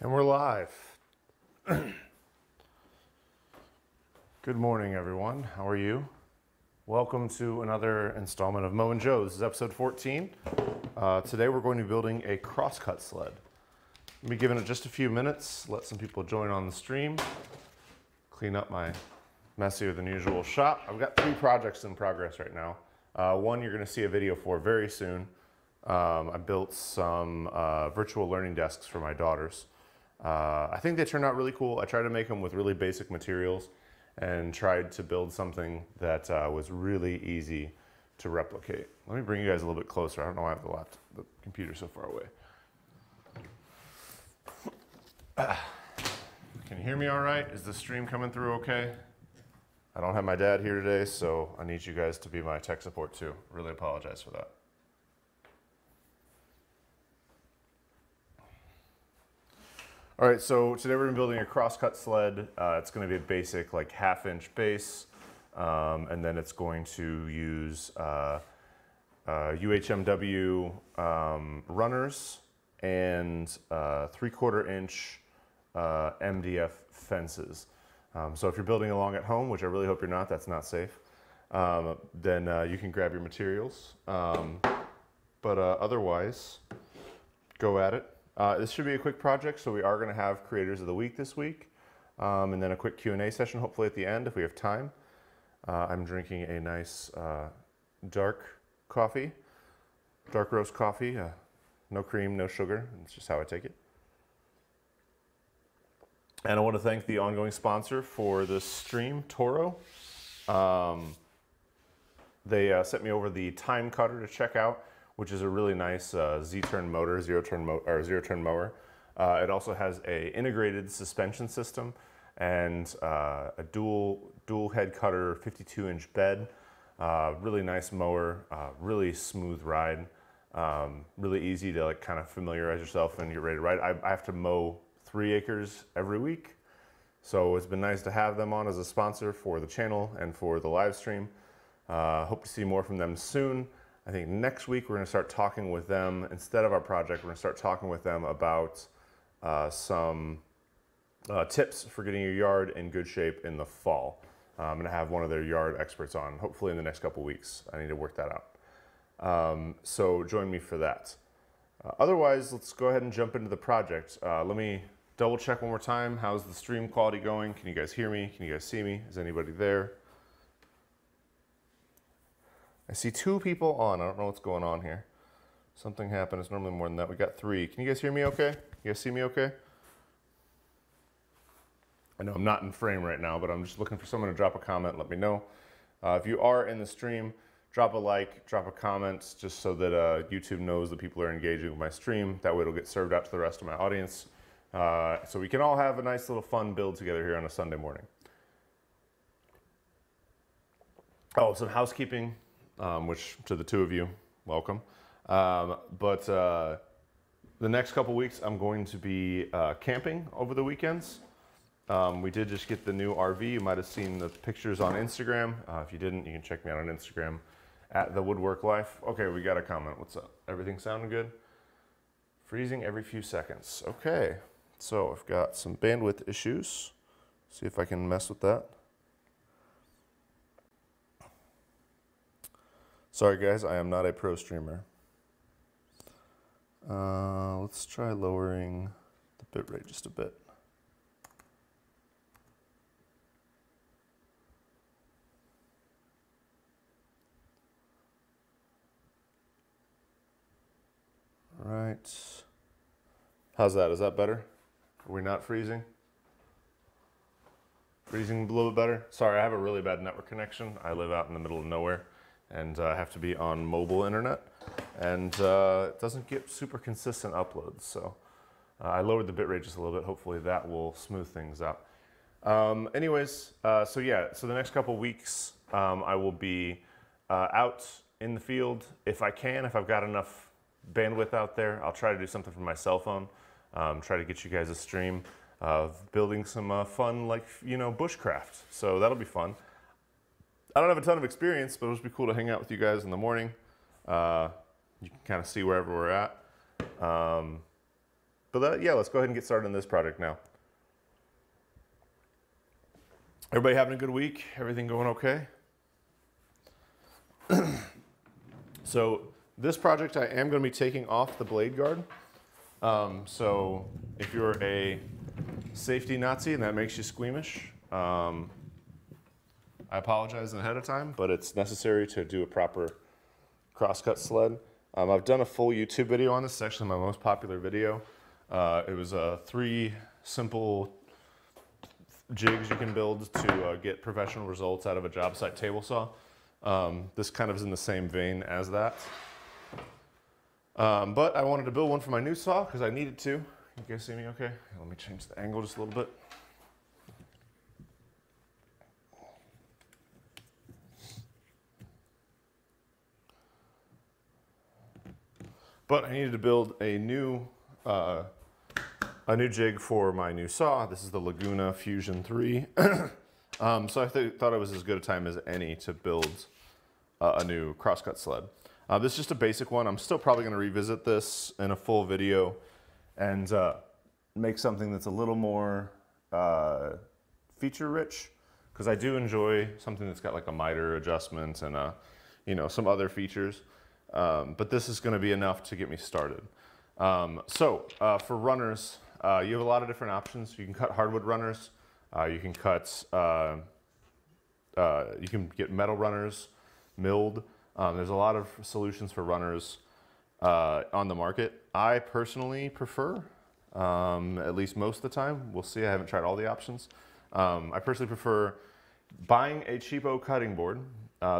And we're live. Good morning, everyone. How are you? Welcome to another installment of Mow and Joe. This is episode 14. Uh, today we're going to be building a crosscut sled. Let me give it just a few minutes, let some people join on the stream, clean up my messier than usual shop. I've got three projects in progress right now. Uh, one you're going to see a video for very soon. Um, I built some uh, virtual learning desks for my daughters. Uh, I think they turned out really cool. I tried to make them with really basic materials and tried to build something that uh, was really easy to replicate. Let me bring you guys a little bit closer. I don't know why I have the, left, the computer so far away. Can you hear me all right? Is the stream coming through okay? I don't have my dad here today, so I need you guys to be my tech support too. Really apologize for that. All right, so today we're building a crosscut sled. Uh, it's gonna be a basic like half inch base, um, and then it's going to use uh, uh, UHMW um, runners and uh, three quarter inch uh, MDF fences. Um, so if you're building along at home, which I really hope you're not, that's not safe, um, then uh, you can grab your materials. Um, but otherwise, go at it. Uh, this should be a quick project, so we are going to have Creators of the Week this week, um, and then a quick Q&A session hopefully at the end if we have time. Uh, I'm drinking a nice uh, dark coffee, dark roast coffee, uh, no cream, no sugar. It's just how I take it. And I want to thank the ongoing sponsor for this stream, Toro. Um, they uh, sent me over the TimeCutter to check out which is a really nice uh, Z-turn motor, zero-turn mo or zero-turn mower. Uh, it also has a integrated suspension system and uh, a dual dual head cutter, 52-inch bed. Uh, really nice mower, uh, really smooth ride. Um, really easy to like kind of familiarize yourself and get ready to ride. I, I have to mow three acres every week. So it's been nice to have them on as a sponsor for the channel and for the live stream. Uh, hope to see more from them soon. I think next week we're going to start talking with them instead of our project. We're going to start talking with them about uh, some uh, tips for getting your yard in good shape in the fall. Uh, I'm going to have one of their yard experts on, hopefully in the next couple weeks. I need to work that out. Um, so join me for that. Uh, otherwise, let's go ahead and jump into the project. Uh, let me double check one more time. How's the stream quality going? Can you guys hear me? Can you guys see me? Is anybody there? I see two people on. I don't know what's going on here. Something happened. It's normally more than that. We got three. Can you guys hear me okay? You guys see me okay? I know I'm not in frame right now, but I'm just looking for someone to drop a comment. Let me know. Uh, if you are in the stream, drop a like, drop a comment, just so that uh, YouTube knows that people are engaging with my stream. That way it'll get served out to the rest of my audience. Uh, so we can all have a nice little fun build together here on a Sunday morning. Oh, some housekeeping um, which to the two of you, welcome. Um, but uh, the next couple weeks, I'm going to be uh, camping over the weekends. Um, we did just get the new RV. You might have seen the pictures on Instagram. Uh, if you didn't, you can check me out on Instagram at the Woodwork Life. Okay, we got a comment. What's up? Everything sounding good? Freezing every few seconds. Okay, so I've got some bandwidth issues. See if I can mess with that. Sorry guys, I am not a pro streamer. Uh, let's try lowering the bitrate just a bit. All right. How's that? Is that better? Are we not freezing? Freezing a little bit better? Sorry, I have a really bad network connection. I live out in the middle of nowhere and uh, have to be on mobile internet. And uh, it doesn't get super consistent uploads. So uh, I lowered the bitrate just a little bit. Hopefully that will smooth things out. Um, anyways, uh, so yeah, so the next couple weeks um, I will be uh, out in the field if I can, if I've got enough bandwidth out there. I'll try to do something from my cell phone, um, try to get you guys a stream of building some uh, fun, like, you know, bushcraft. So that'll be fun. I don't have a ton of experience, but it'll just be cool to hang out with you guys in the morning. Uh, you can kind of see wherever we're at. Um, but uh, yeah, let's go ahead and get started on this project now. Everybody having a good week? Everything going okay? so this project I am going to be taking off the blade guard. Um, so if you're a safety Nazi and that makes you squeamish, um, I apologize ahead of time, but it's necessary to do a proper crosscut sled. Um, I've done a full YouTube video on this. It's actually my most popular video. Uh, it was uh, three simple jigs you can build to uh, get professional results out of a job site table saw. Um, this kind of is in the same vein as that. Um, but I wanted to build one for my new saw because I needed to. You guys see me okay? Let me change the angle just a little bit. But I needed to build a new uh, a new jig for my new saw. This is the Laguna Fusion 3. um, so I th thought it was as good a time as any to build uh, a new crosscut sled. Uh, this is just a basic one. I'm still probably going to revisit this in a full video and uh, make something that's a little more uh, feature rich because I do enjoy something that's got like a miter adjustment and a, you know some other features. Um, but this is going to be enough to get me started. Um, so uh, for runners, uh, you have a lot of different options. You can cut hardwood runners. Uh, you can cut, uh, uh, you can get metal runners, milled. Um, there's a lot of solutions for runners uh, on the market. I personally prefer, um, at least most of the time, we'll see, I haven't tried all the options. Um, I personally prefer buying a cheapo cutting board.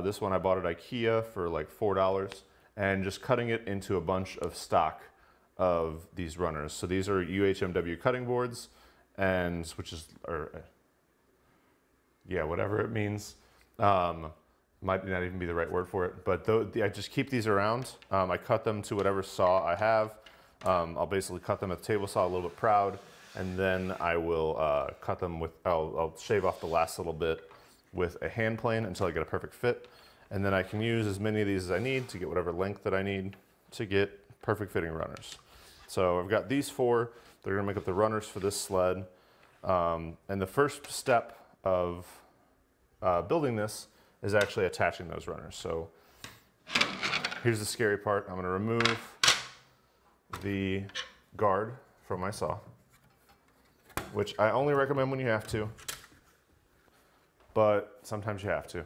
This one I bought at Ikea for like $4 and just cutting it into a bunch of stock of these runners. So these are UHMW cutting boards, and which is, or yeah, whatever it means. Um, might not even be the right word for it, but I just keep these around. Um, I cut them to whatever saw I have. Um, I'll basically cut them at the table saw a little bit proud, and then I will uh, cut them with, I'll, I'll shave off the last little bit with a hand plane until I get a perfect fit. And then I can use as many of these as I need to get whatever length that I need to get perfect fitting runners. So I've got these four. They're gonna make up the runners for this sled. Um, and the first step of uh, building this is actually attaching those runners. So here's the scary part. I'm gonna remove the guard from my saw, which I only recommend when you have to, but sometimes you have to.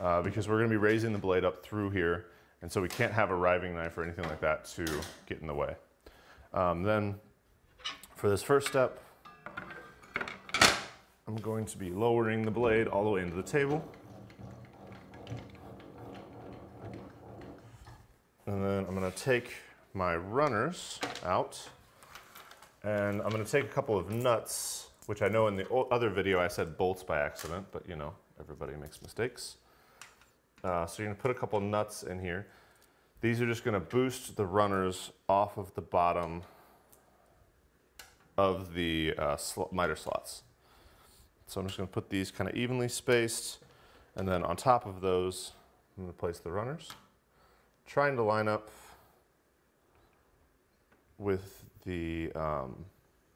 Uh, because we're gonna be raising the blade up through here and so we can't have a riving knife or anything like that to get in the way. Um, then for this first step, I'm going to be lowering the blade all the way into the table. And then I'm gonna take my runners out and I'm gonna take a couple of nuts, which I know in the other video I said bolts by accident, but you know, everybody makes mistakes. Uh, so you're gonna put a couple nuts in here. These are just gonna boost the runners off of the bottom of the uh, sl miter slots. So I'm just gonna put these kind of evenly spaced, and then on top of those, I'm gonna place the runners, trying to line up with the, um,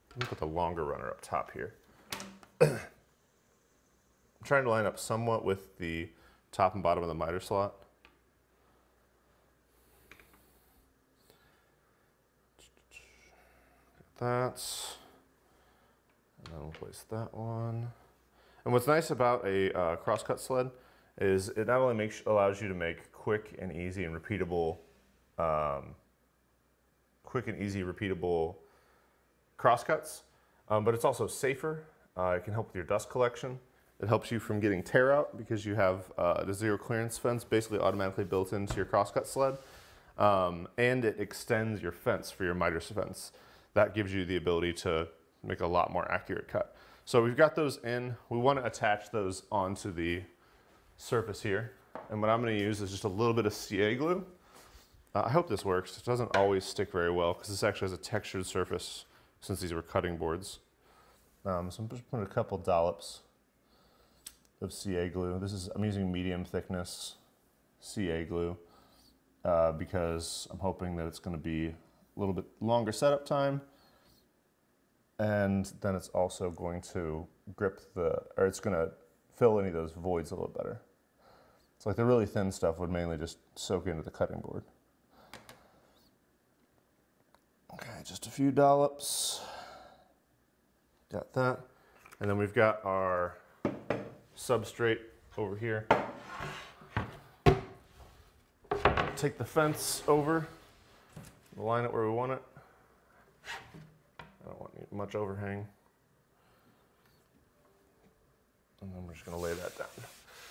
put the longer runner up top here. I'm trying to line up somewhat with the top and bottom of the miter slot. that. And then we'll place that one. And what's nice about a uh, crosscut sled is it not only makes allows you to make quick and easy and repeatable, um, quick and easy repeatable crosscuts, um, but it's also safer. Uh, it can help with your dust collection. It helps you from getting tear out because you have uh, the zero clearance fence basically automatically built into your crosscut sled. Um, and it extends your fence for your miter fence. That gives you the ability to make a lot more accurate cut. So we've got those in. We want to attach those onto the surface here. And what I'm going to use is just a little bit of CA glue. Uh, I hope this works. It doesn't always stick very well because this actually has a textured surface since these were cutting boards. Um, so I'm just putting a couple dollops of CA glue. This is, I'm using medium thickness CA glue uh, because I'm hoping that it's going to be a little bit longer setup time and then it's also going to grip the, or it's going to fill any of those voids a little better. It's like the really thin stuff would mainly just soak into the cutting board. Okay, just a few dollops. Got that. And then we've got our substrate over here. Take the fence over, line it where we want it. I don't want much overhang. And then we're just gonna lay that down.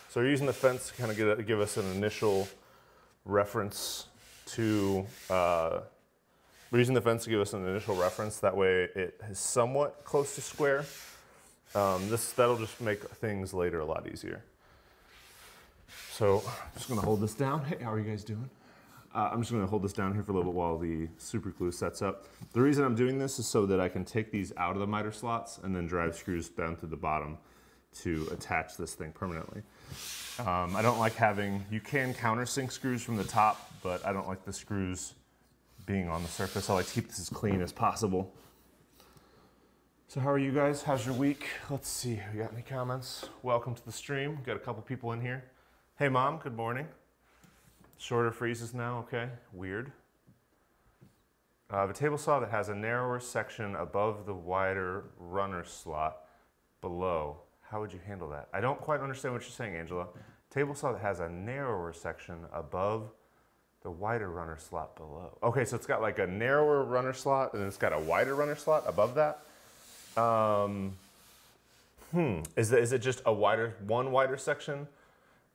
So we're using the fence to kind of get, give us an initial reference to, uh, we're using the fence to give us an initial reference. That way it is somewhat close to square. Um, this, that'll just make things later a lot easier. So I'm just gonna hold this down. Hey, how are you guys doing? Uh, I'm just gonna hold this down here for a little bit while the super glue sets up. The reason I'm doing this is so that I can take these out of the miter slots and then drive screws down to the bottom to attach this thing permanently. Um, I don't like having, you can countersink screws from the top, but I don't like the screws being on the surface. I like to keep this as clean as possible. So how are you guys? How's your week? Let's see, we got any comments? Welcome to the stream. Got a couple people in here. Hey mom, good morning. Shorter freezes now, okay, weird. Uh, I have a table saw that has a narrower section above the wider runner slot below. How would you handle that? I don't quite understand what you're saying, Angela. Table saw that has a narrower section above the wider runner slot below. Okay, so it's got like a narrower runner slot and then it's got a wider runner slot above that. Um, hmm, is, is it just a wider, one wider section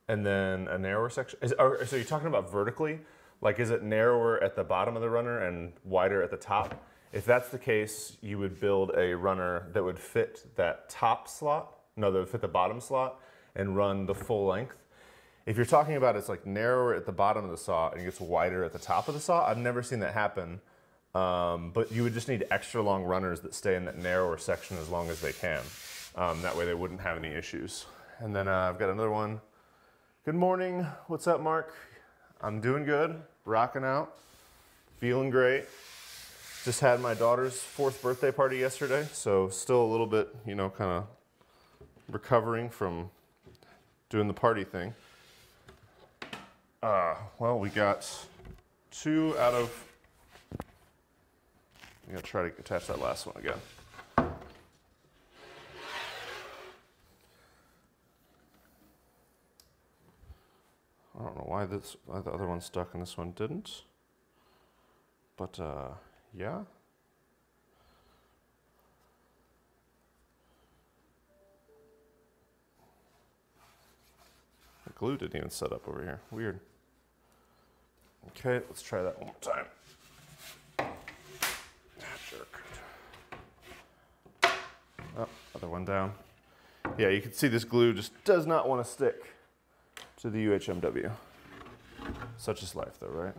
and then a narrower section. Is, or, so you're talking about vertically? Like, is it narrower at the bottom of the runner and wider at the top? If that's the case, you would build a runner that would fit that top slot, no, that would fit the bottom slot and run the full length. If you're talking about it's like narrower at the bottom of the saw and it gets wider at the top of the saw, I've never seen that happen. Um, but you would just need extra long runners that stay in that narrower section as long as they can. Um, that way they wouldn't have any issues. And then uh, I've got another one. Good morning. What's up, Mark? I'm doing good, rocking out, feeling great. Just had my daughter's fourth birthday party yesterday, so still a little bit, you know, kind of recovering from doing the party thing. Uh, well, we got two out of. I'm gonna try to attach that last one again. I don't know why this why the other one stuck and this one didn't. But uh, yeah. The glue didn't even set up over here. Weird. Okay, let's try that one more time. Oh, other one down. Yeah, you can see this glue just does not want to stick to the UHMW. Such is life, though, right?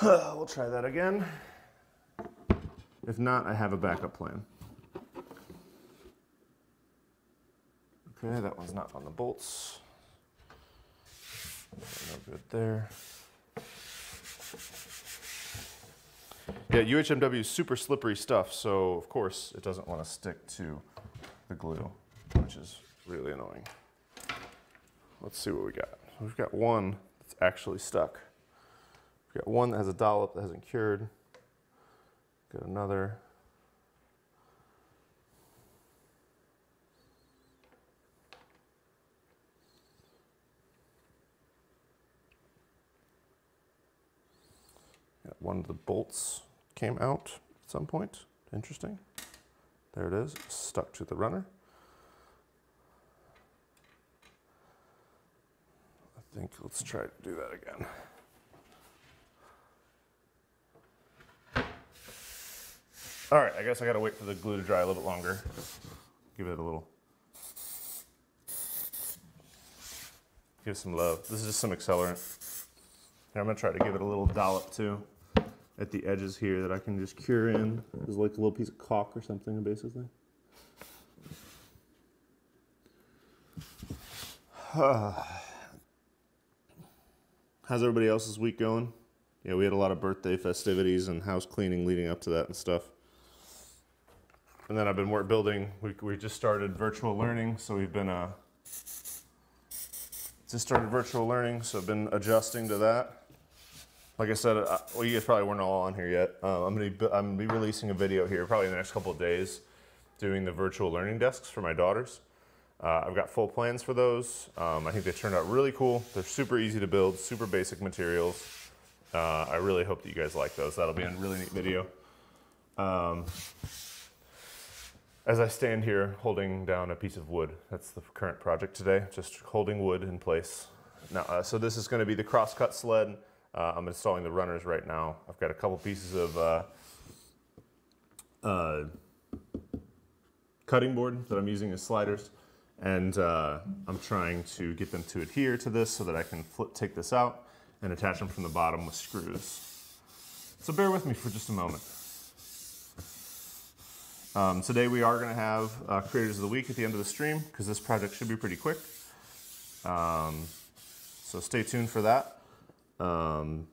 we'll try that again. If not, I have a backup plan. Okay, that one's not on the bolts. No good there. Yeah, UHMW is super slippery stuff, so of course it doesn't want to stick to the glue, which is really annoying. Let's see what we got. We've got one that's actually stuck. We've got one that has a dollop that hasn't cured. Got another. Got one of the bolts came out at some point. Interesting. There it is, stuck to the runner. I think let's try to do that again. All right, I guess I gotta wait for the glue to dry a little bit longer. Give it a little, give some love. This is just some accelerant. Here, I'm gonna try to give it a little dollop too at the edges here that I can just cure in. There's like a little piece of caulk or something, basically. How's everybody else's week going? yeah, we had a lot of birthday festivities and house cleaning leading up to that and stuff. And then I've been work building. We, we just started virtual learning, so we've been uh, just started virtual learning, so I've been adjusting to that. Like I said, uh, well, you guys probably weren't all on here yet. Uh, I'm gonna be, I'm gonna be releasing a video here probably in the next couple of days, doing the virtual learning desks for my daughters. Uh, I've got full plans for those. Um, I think they turned out really cool. They're super easy to build, super basic materials. Uh, I really hope that you guys like those. That'll be a really neat video. Um, as I stand here holding down a piece of wood, that's the current project today, just holding wood in place. Now, uh, so this is going to be the crosscut sled. Uh, I'm installing the runners right now. I've got a couple pieces of uh, uh cutting board that I'm using as sliders and uh, I'm trying to get them to adhere to this so that I can flip, take this out and attach them from the bottom with screws. So bear with me for just a moment. Um, today we are going to have uh, Creators of the Week at the end of the stream because this project should be pretty quick. Um, so stay tuned for that. Um,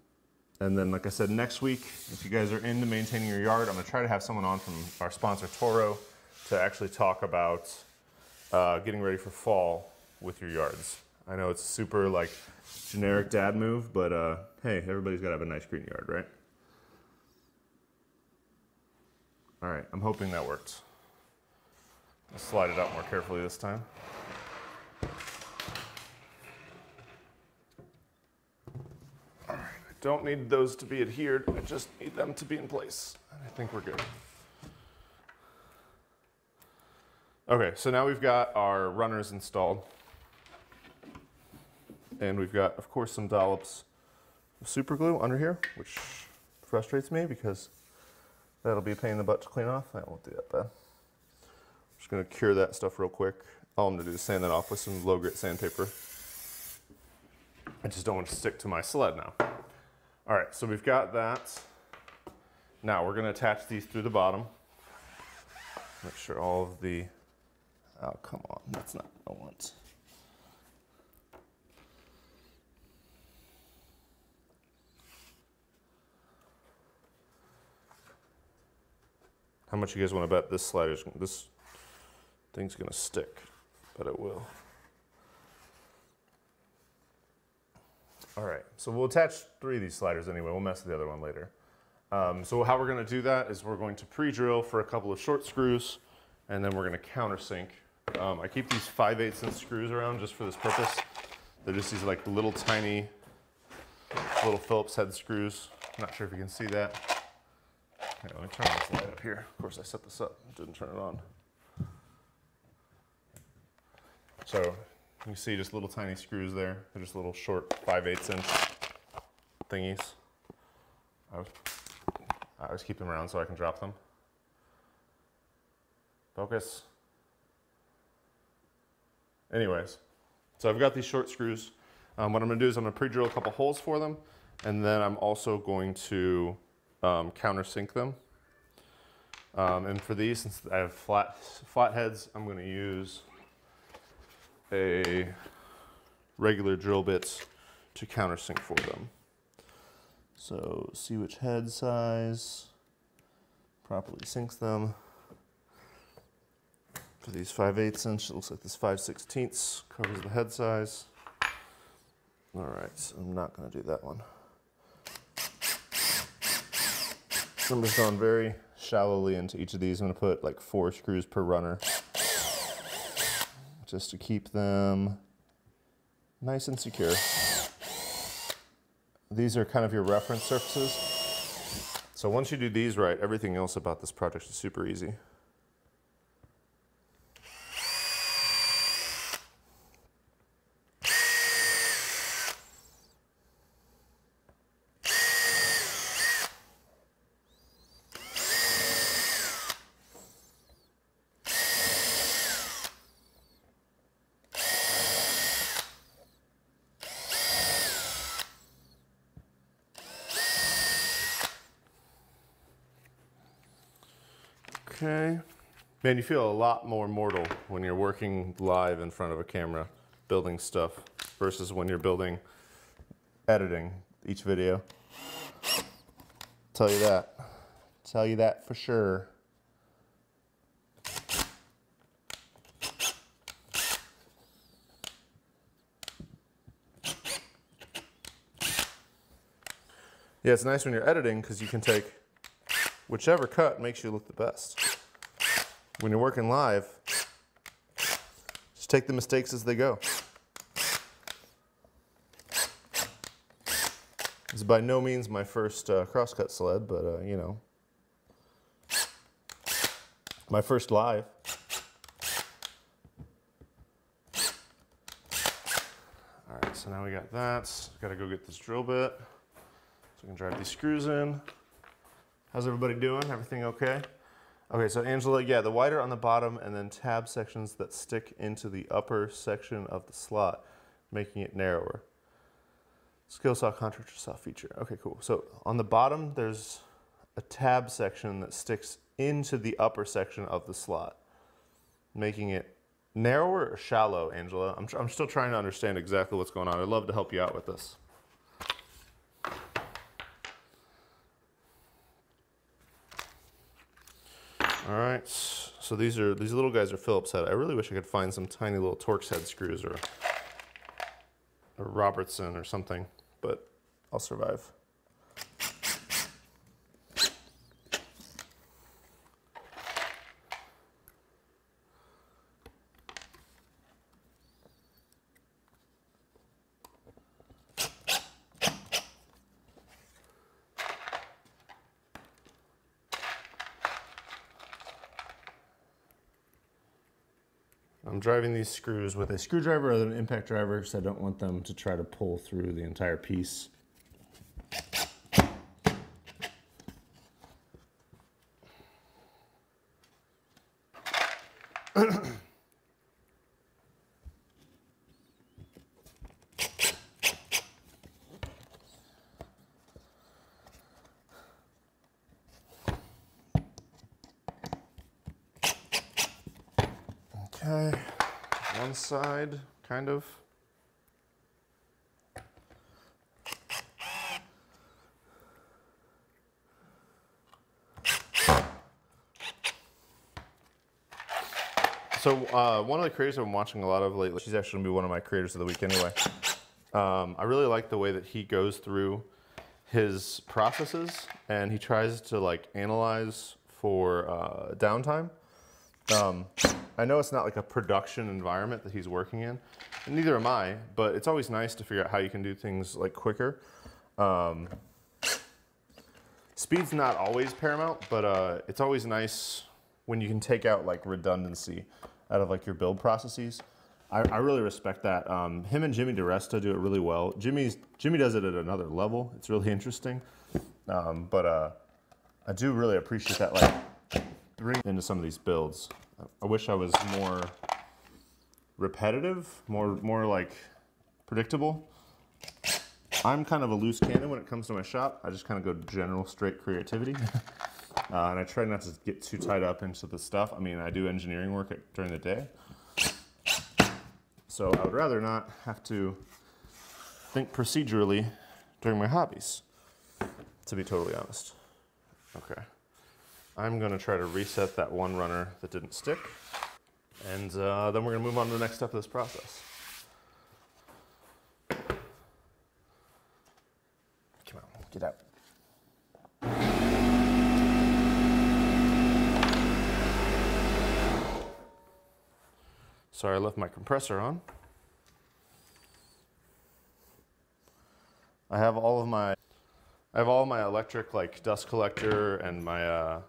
and then, like I said, next week, if you guys are into maintaining your yard, I'm to try to have someone on from our sponsor, Toro, to actually talk about uh, getting ready for fall with your yards. I know it's super like generic dad move, but uh, hey, everybody's got to have a nice green yard, right? All right, I'm hoping that worked. I'll slide it out more carefully this time. All right, I don't need those to be adhered, I just need them to be in place. And I think we're good. Okay, so now we've got our runners installed. And we've got, of course, some dollops of super glue under here, which frustrates me because that'll be a pain in the butt to clean off. I won't do that bad. I'm just gonna cure that stuff real quick. All I'm gonna do is sand that off with some low grit sandpaper. I just don't want to stick to my sled now. All right, so we've got that. Now we're gonna attach these through the bottom. Make sure all of the Oh, come on. That's not what I want. How much you guys want to bet this slider's this thing's gonna stick? But it will. All right, so we'll attach three of these sliders anyway. We'll mess with the other one later. Um, so how we're gonna do that is we're going to pre-drill for a couple of short screws and then we're gonna countersink um, I keep these 5 8 inch screws around just for this purpose. They're just these like little tiny, little Phillips head screws. I'm not sure if you can see that. Okay, let me turn this light up here. Of course I set this up, didn't turn it on. So you can see just little tiny screws there. They're just little short 5 8 inch thingies. I, was, I always keep them around so I can drop them. Focus. Anyways, so I've got these short screws. Um, what I'm gonna do is I'm gonna pre-drill a couple holes for them, and then I'm also going to um, countersink them. Um, and for these, since I have flat, flat heads, I'm gonna use a regular drill bits to countersink for them. So see which head size properly sinks them for these 5 8 inch. It looks like this 5 16 covers the head size. All right, so I'm not gonna do that one. So I'm just going very shallowly into each of these. I'm gonna put like four screws per runner just to keep them nice and secure. These are kind of your reference surfaces. So once you do these right, everything else about this project is super easy. Okay. Man, you feel a lot more mortal when you're working live in front of a camera, building stuff, versus when you're building, editing each video. Tell you that. Tell you that for sure. Yeah, it's nice when you're editing because you can take whichever cut makes you look the best. When you're working live, just take the mistakes as they go. It's by no means my first uh, crosscut sled, but uh, you know, my first live. All right, so now we got that. Got to go get this drill bit so we can drive these screws in. How's everybody doing? Everything okay? Okay, so Angela, yeah, the wider on the bottom and then tab sections that stick into the upper section of the slot, making it narrower. Skill saw contractor saw feature. Okay, cool. So on the bottom, there's a tab section that sticks into the upper section of the slot, making it narrower or shallow, Angela? I'm, I'm still trying to understand exactly what's going on. I'd love to help you out with this. All right, so these are these little guys are Phillips head. I really wish I could find some tiny little Torx head screws or, or Robertson or something, but I'll survive. Driving these screws with a screwdriver than an impact driver because I don't want them to try to pull through the entire piece. Okay, one side, kind of. So uh, one of the creators I've been watching a lot of lately, she's actually gonna be one of my creators of the week anyway. Um, I really like the way that he goes through his processes and he tries to like analyze for uh, downtime. Um, I know it's not like a production environment that he's working in, and neither am I, but it's always nice to figure out how you can do things like quicker. Um, speed's not always paramount, but uh, it's always nice when you can take out like redundancy out of like your build processes. I, I really respect that. Um, him and Jimmy DiResta do it really well. Jimmy's Jimmy does it at another level. It's really interesting, um, but uh, I do really appreciate that like bring into some of these builds. I wish I was more repetitive, more more like predictable. I'm kind of a loose cannon when it comes to my shop. I just kind of go general straight creativity. uh, and I try not to get too tied up into the stuff. I mean, I do engineering work at, during the day. So I would rather not have to think procedurally during my hobbies, to be totally honest. Okay. I'm gonna try to reset that one runner that didn't stick. And uh, then we're gonna move on to the next step of this process. Come on, get out. Sorry, I left my compressor on. I have all of my, I have all my electric like dust collector and my uh,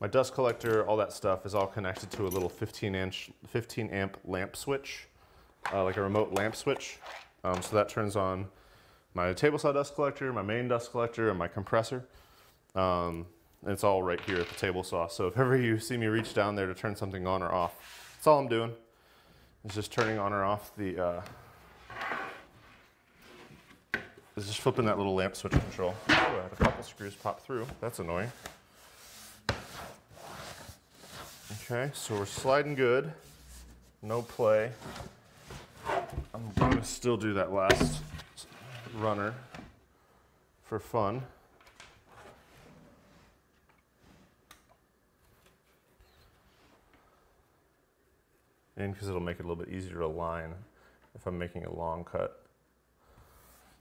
my dust collector, all that stuff is all connected to a little 15 inch, 15 amp lamp switch, uh, like a remote lamp switch. Um, so that turns on my table saw dust collector, my main dust collector, and my compressor. Um, and it's all right here at the table saw. So if ever you see me reach down there to turn something on or off, that's all I'm doing. It's just turning on or off the, uh, it's just flipping that little lamp switch control. Oh, I had a couple screws pop through. That's annoying. Okay, so we're sliding good. No play. I'm gonna still do that last runner for fun. And because it'll make it a little bit easier to align if I'm making a long cut.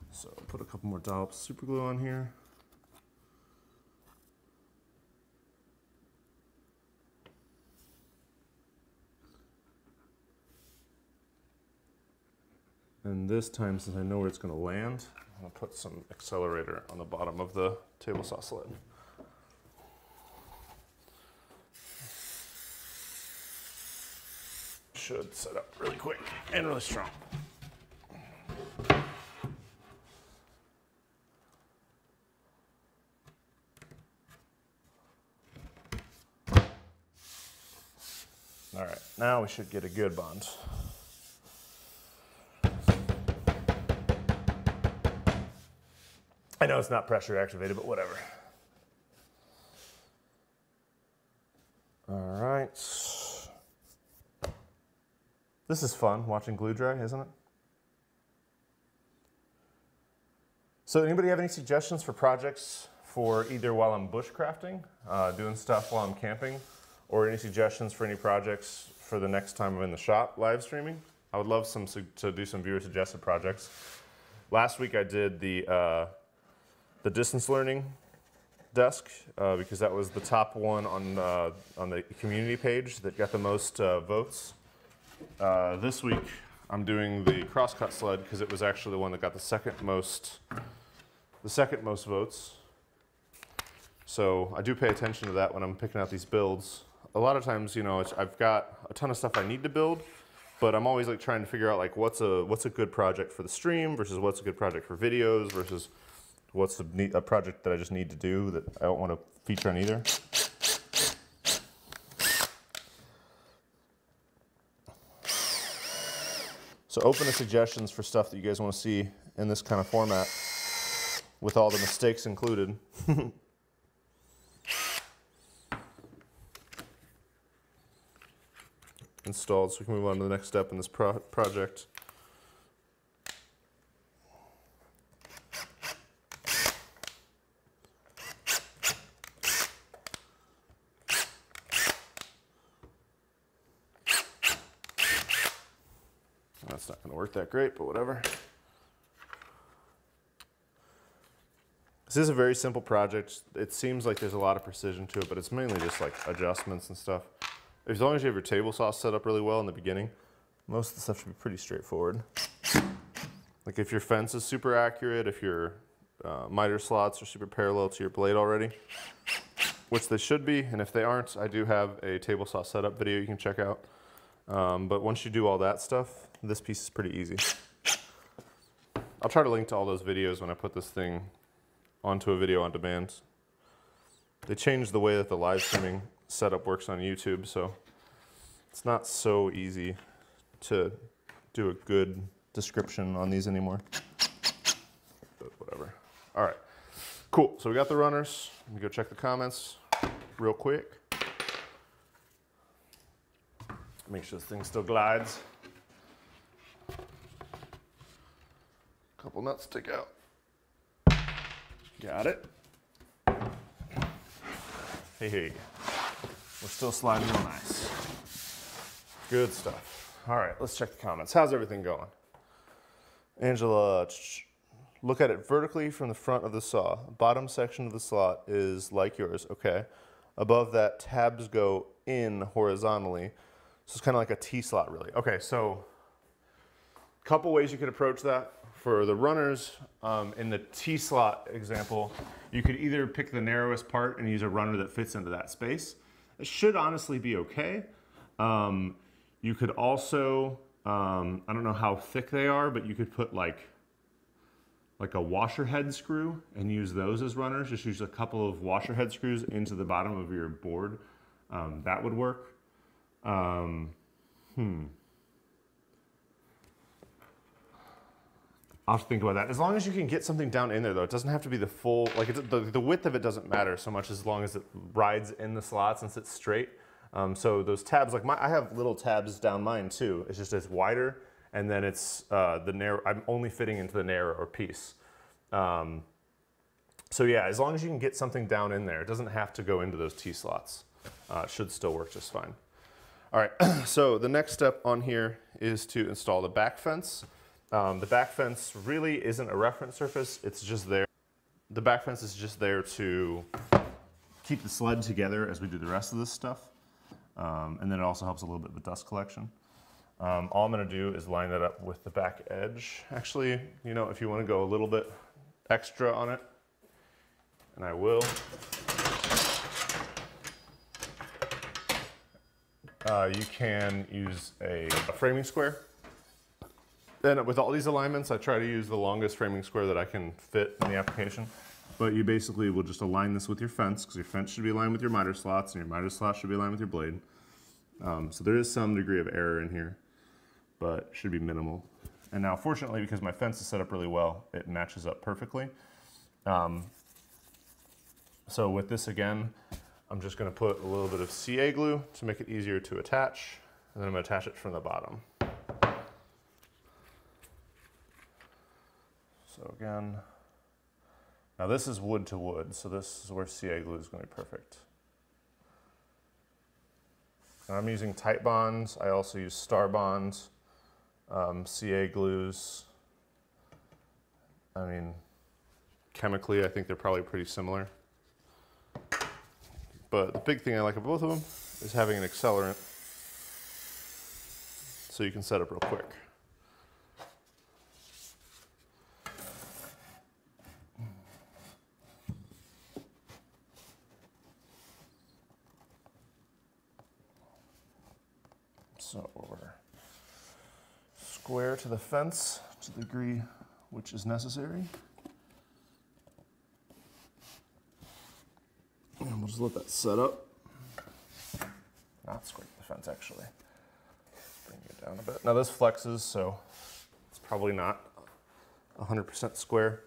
So put a couple more dollops super glue on here. And this time, since I know where it's going to land, I'm going to put some accelerator on the bottom of the table saw sled. Should set up really quick and really strong. All right, now we should get a good bond. I know it's not pressure activated, but whatever. All right. This is fun, watching glue dry, isn't it? So anybody have any suggestions for projects for either while I'm bushcrafting, uh, doing stuff while I'm camping, or any suggestions for any projects for the next time I'm in the shop live streaming? I would love some to do some viewer suggested projects. Last week I did the uh, the distance learning desk uh, because that was the top one on, uh, on the community page that got the most uh, votes. Uh, this week, I'm doing the crosscut sled because it was actually the one that got the second most, the second most votes. So I do pay attention to that when I'm picking out these builds. A lot of times, you know, I've got a ton of stuff I need to build, but I'm always like trying to figure out like what's a what's a good project for the stream versus what's a good project for videos versus what's a, a project that I just need to do that I don't want to feature on either. So open the suggestions for stuff that you guys want to see in this kind of format with all the mistakes included. Installed, so we can move on to the next step in this pro project. That great, but whatever. This is a very simple project. It seems like there's a lot of precision to it, but it's mainly just like adjustments and stuff. As long as you have your table saw set up really well in the beginning, most of the stuff should be pretty straightforward. Like if your fence is super accurate, if your uh, miter slots are super parallel to your blade already, which they should be, and if they aren't, I do have a table saw setup video you can check out. Um, but once you do all that stuff, this piece is pretty easy. I'll try to link to all those videos when I put this thing onto a video on demand. They changed the way that the live streaming setup works on YouTube, so it's not so easy to do a good description on these anymore. But whatever. All right, cool. So we got the runners. Let me go check the comments real quick. Make sure this thing still glides. Couple nuts stick out. Got it. Hey. We're still sliding on ice. Good stuff. All right, let's check the comments. How's everything going? Angela, look at it vertically from the front of the saw. Bottom section of the slot is like yours, okay. Above that, tabs go in horizontally. So it's kind of like a T-slot really. Okay, so couple ways you could approach that for the runners, um, in the T-slot example, you could either pick the narrowest part and use a runner that fits into that space. It should honestly be okay. Um, you could also, um, I don't know how thick they are, but you could put like like a washer head screw and use those as runners. Just use a couple of washer head screws into the bottom of your board. Um, that would work. Um, hmm. I'll think about that. As long as you can get something down in there though, it doesn't have to be the full, like the, the width of it doesn't matter so much as long as it rides in the slots and sits straight. Um, so those tabs, like my, I have little tabs down mine too. It's just it's wider and then it's uh, the narrow, I'm only fitting into the narrower piece. Um, So yeah, as long as you can get something down in there, it doesn't have to go into those T-slots. Uh, it should still work just fine. All right, so the next step on here is to install the back fence. Um, the back fence really isn't a reference surface, it's just there. The back fence is just there to keep the sled together as we do the rest of this stuff. Um, and then it also helps a little bit with dust collection. Um, all I'm gonna do is line that up with the back edge. Actually, you know, if you wanna go a little bit extra on it, and I will, uh, you can use a, a framing square. Then with all these alignments, I try to use the longest framing square that I can fit in the application. But you basically will just align this with your fence because your fence should be aligned with your miter slots and your miter slots should be aligned with your blade. Um, so there is some degree of error in here, but should be minimal. And now fortunately, because my fence is set up really well, it matches up perfectly. Um, so with this again, I'm just gonna put a little bit of CA glue to make it easier to attach, and then I'm gonna attach it from the bottom. So again, now this is wood to wood, so this is where CA glue is gonna be perfect. I'm using Titebond's. I also use Starbond, um, CA glues. I mean, chemically, I think they're probably pretty similar. But the big thing I like about both of them is having an accelerant so you can set up real quick. So we're square to the fence to the degree which is necessary. And we'll just let that set up. Not scrape the fence actually. Bring it down a bit. Now this flexes, so it's probably not 100% square.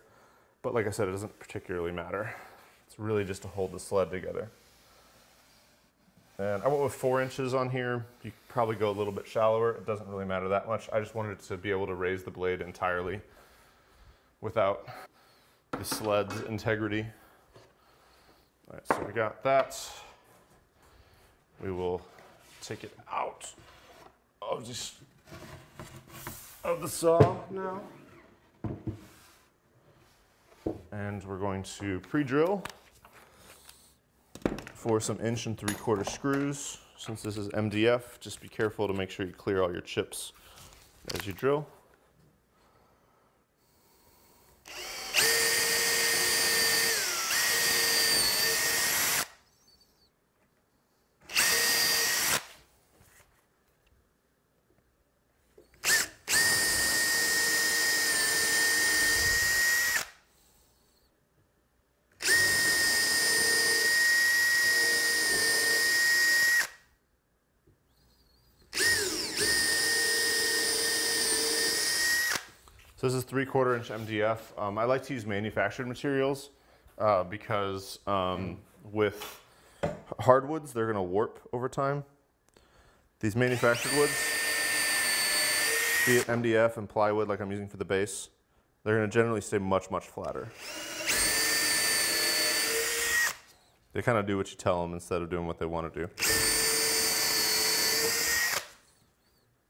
But like I said, it doesn't particularly matter. It's really just to hold the sled together. And I went with four inches on here. You could probably go a little bit shallower. It doesn't really matter that much. I just wanted to be able to raise the blade entirely without the sled's integrity. All right, so we got that. We will take it out of this of the saw now. And we're going to pre-drill for some inch and three quarter screws. Since this is MDF, just be careful to make sure you clear all your chips as you drill. Is three quarter inch MDF. Um, I like to use manufactured materials uh, because um, with hardwoods, they're gonna warp over time. These manufactured woods, be it MDF and plywood like I'm using for the base, they're gonna generally stay much, much flatter. They kind of do what you tell them instead of doing what they want to do.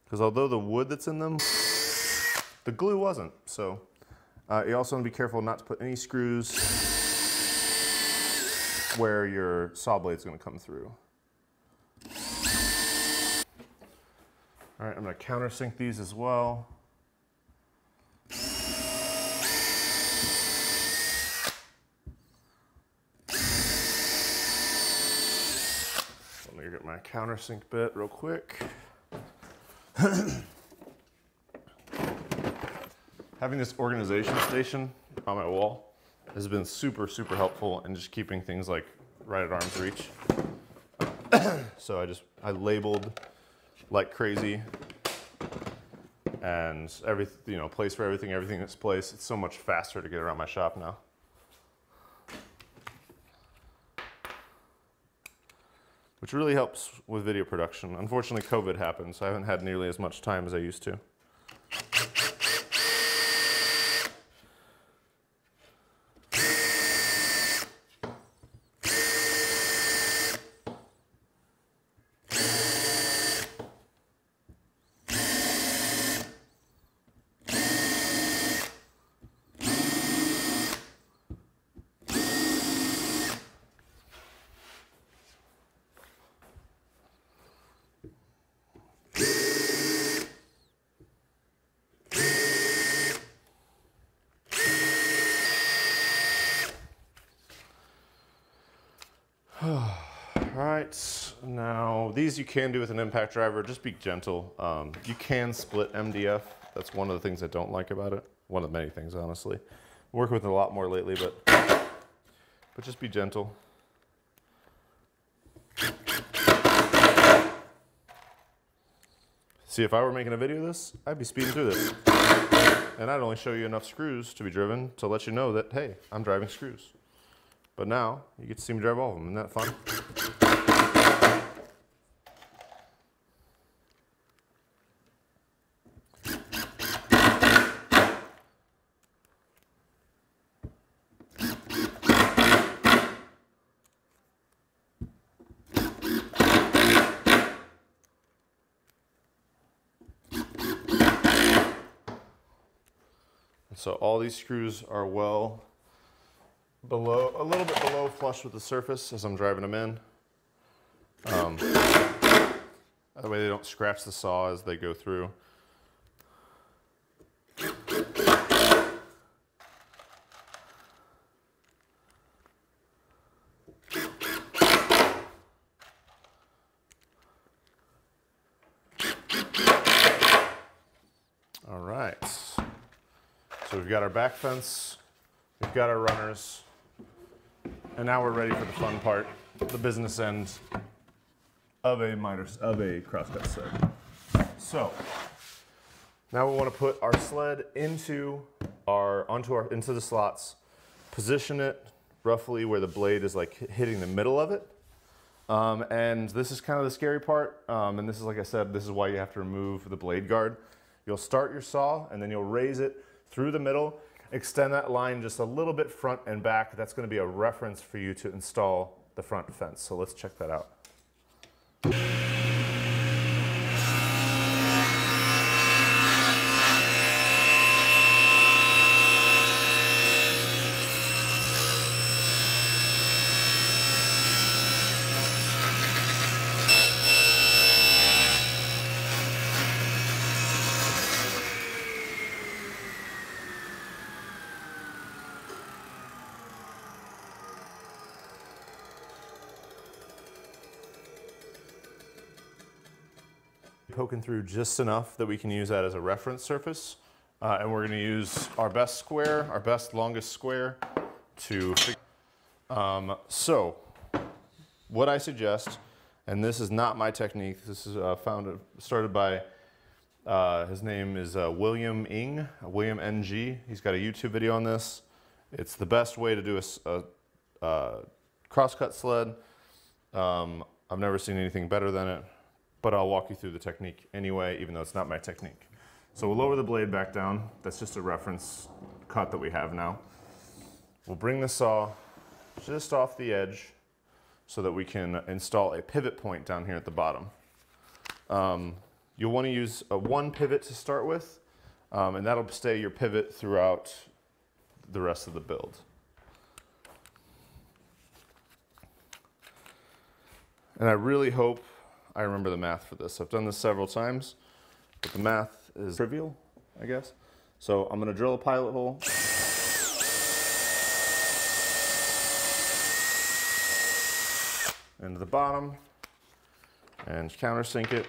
Because although the wood that's in them the glue wasn't, so uh, you also want to be careful not to put any screws where your saw blade is going to come through. All right, I'm going to countersink these as well. Let me get my countersink bit real quick. having this organization station on my wall has been super, super helpful in just keeping things like right at arm's reach. so I just, I labeled like crazy and every, you know, place for everything, everything in its place. It's so much faster to get around my shop now. Which really helps with video production. Unfortunately, COVID happened, so I haven't had nearly as much time as I used to. right, now these you can do with an impact driver. Just be gentle. Um, you can split MDF. That's one of the things I don't like about it. One of the many things, honestly. I'm working with it a lot more lately, but but just be gentle. See, if I were making a video of this, I'd be speeding through this. And I'd only show you enough screws to be driven to let you know that, hey, I'm driving screws. But now, you get to see me drive all of them. Isn't that fun? So all these screws are well below, a little bit below flush with the surface as I'm driving them in. Um, that way they don't scratch the saw as they go through. All right. So we've got our back fence, we've got our runners, and now we're ready for the fun part, the business end of a miter, of a crosscut sled. So now we want to put our sled into our onto our into the slots, position it roughly where the blade is like hitting the middle of it. Um, and this is kind of the scary part. Um, and this is, like I said, this is why you have to remove the blade guard. You'll start your saw and then you'll raise it through the middle, extend that line just a little bit front and back. That's gonna be a reference for you to install the front fence. So let's check that out. Poking through just enough that we can use that as a reference surface. Uh, and we're gonna use our best square, our best longest square to, um, so what I suggest, and this is not my technique, this is uh, founded, started by, uh, his name is uh, William Ng, William NG. He's got a YouTube video on this. It's the best way to do a, a, a crosscut sled. Um, I've never seen anything better than it but I'll walk you through the technique anyway, even though it's not my technique. So we'll lower the blade back down. That's just a reference cut that we have now. We'll bring the saw just off the edge so that we can install a pivot point down here at the bottom. Um, you'll want to use a one pivot to start with, um, and that'll stay your pivot throughout the rest of the build. And I really hope I remember the math for this. I've done this several times, but the math is trivial, I guess. So I'm gonna drill a pilot hole. Into the bottom and countersink it.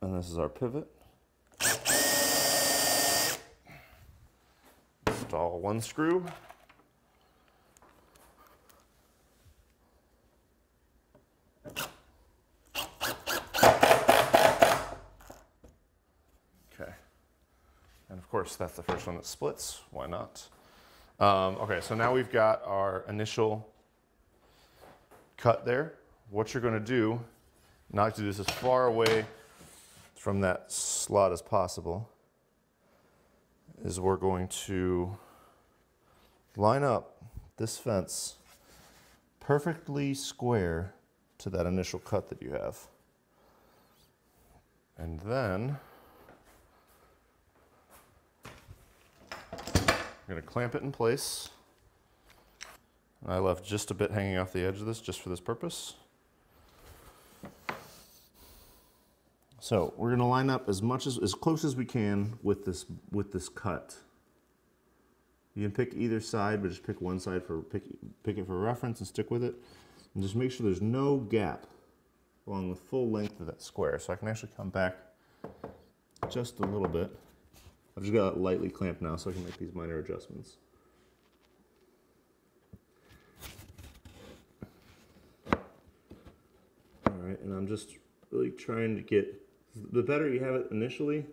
And this is our pivot. Install one screw. Course, that's the first one that splits. Why not? Um, okay, so now we've got our initial cut there. What you're going to do, not to do this as far away from that slot as possible, is we're going to line up this fence perfectly square to that initial cut that you have. And then Going to clamp it in place. I left just a bit hanging off the edge of this just for this purpose. So we're going to line up as much as as close as we can with this with this cut. You can pick either side, but just pick one side for pick, pick it for reference and stick with it. And just make sure there's no gap along the full length of that square. So I can actually come back just a little bit. I've just got it lightly clamped now so I can make these minor adjustments. All right, and I'm just really trying to get, the better you have it initially,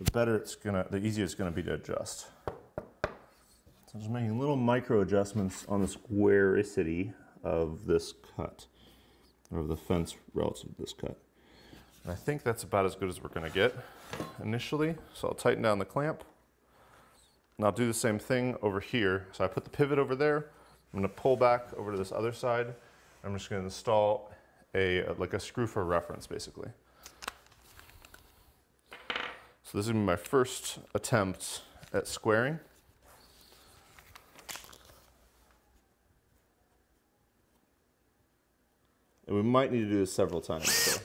the better it's gonna, the easier it's gonna be to adjust. So I'm just making little micro adjustments on the squaricity of this cut, or of the fence relative to this cut. And I think that's about as good as we're gonna get initially. So I'll tighten down the clamp. And I'll do the same thing over here. So I put the pivot over there. I'm gonna pull back over to this other side. I'm just gonna install a, uh, like a screw for reference basically. So this is my first attempt at squaring. And we might need to do this several times. So.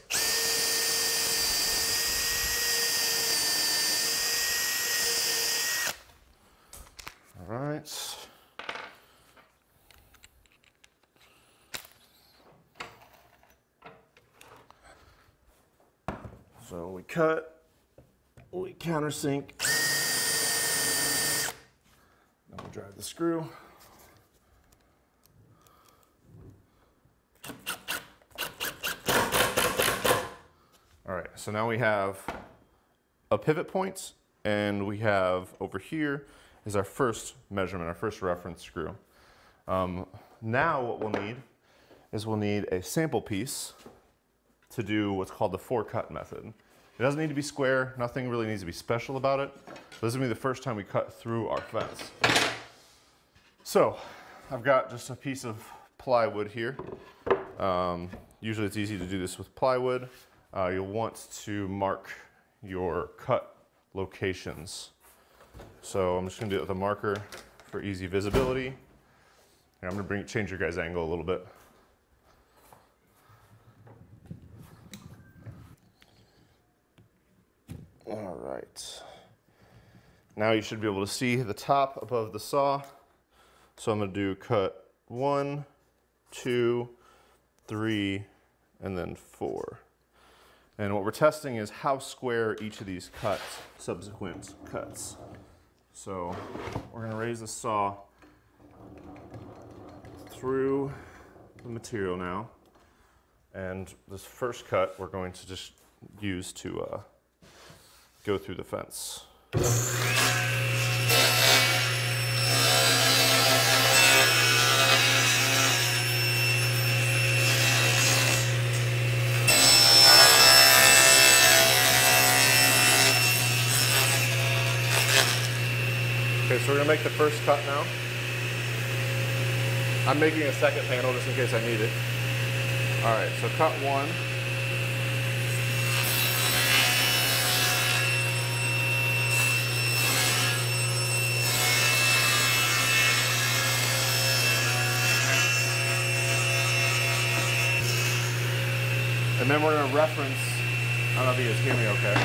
Right. So we cut, we countersink, we drive the screw. All right, so now we have a pivot point and we have over here is our first measurement, our first reference screw. Um, now what we'll need is we'll need a sample piece to do what's called the four cut method. It doesn't need to be square, nothing really needs to be special about it. This is gonna be the first time we cut through our fence. So I've got just a piece of plywood here. Um, usually it's easy to do this with plywood. Uh, you'll want to mark your cut locations. So I'm just gonna do it with a marker for easy visibility. I'm gonna bring change your guys' angle a little bit. All right. Now you should be able to see the top above the saw. So I'm gonna do cut one, two, three, and then four. And what we're testing is how square each of these cuts, subsequent cuts. So we're gonna raise the saw through the material now. And this first cut, we're going to just use to uh, go through the fence. Gonna make the first cut now. I'm making a second panel just in case I need it. All right, so cut one. And then we're gonna reference, I don't know if you guys hear me okay.